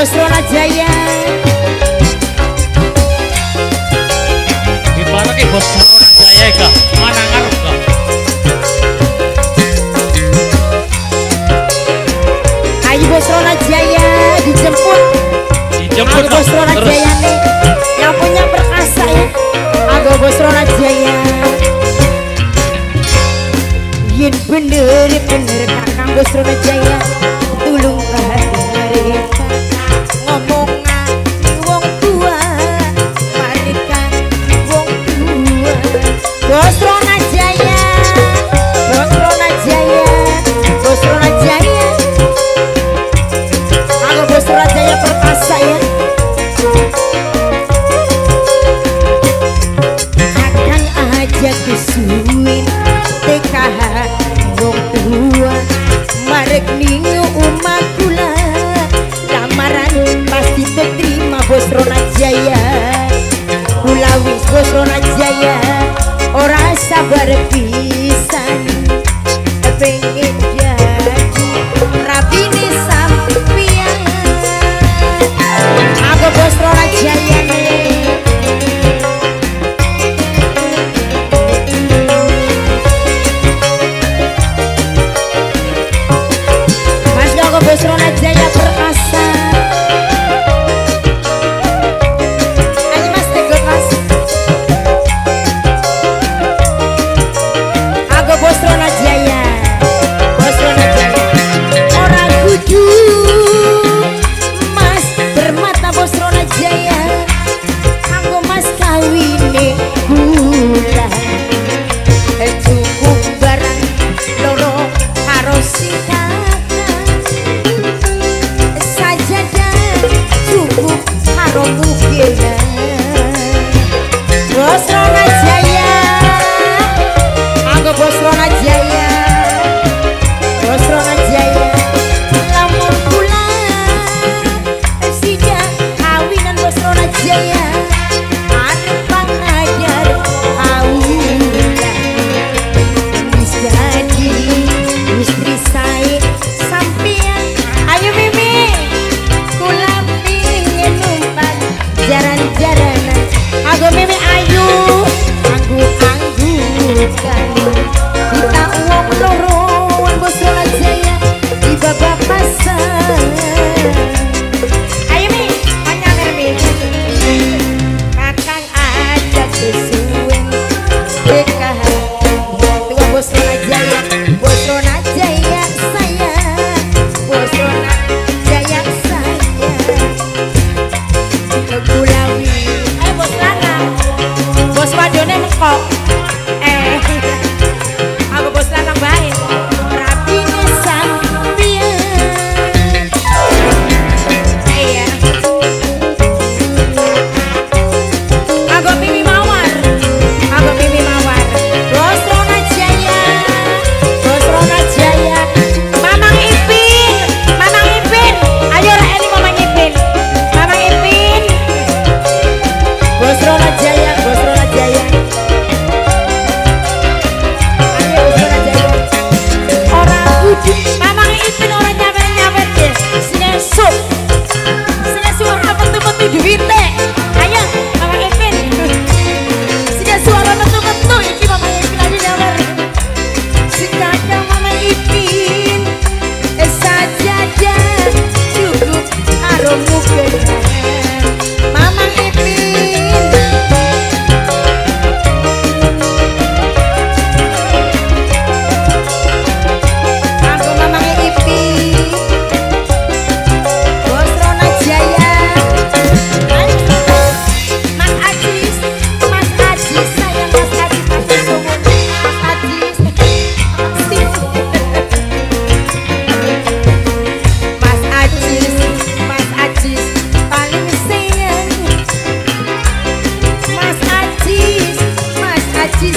bosrona Jaya Gimana ki Osrona Jaya ka mana ngarep ka Ayo bosrona Jaya dijemput. Dijemput bosrona Jaya nih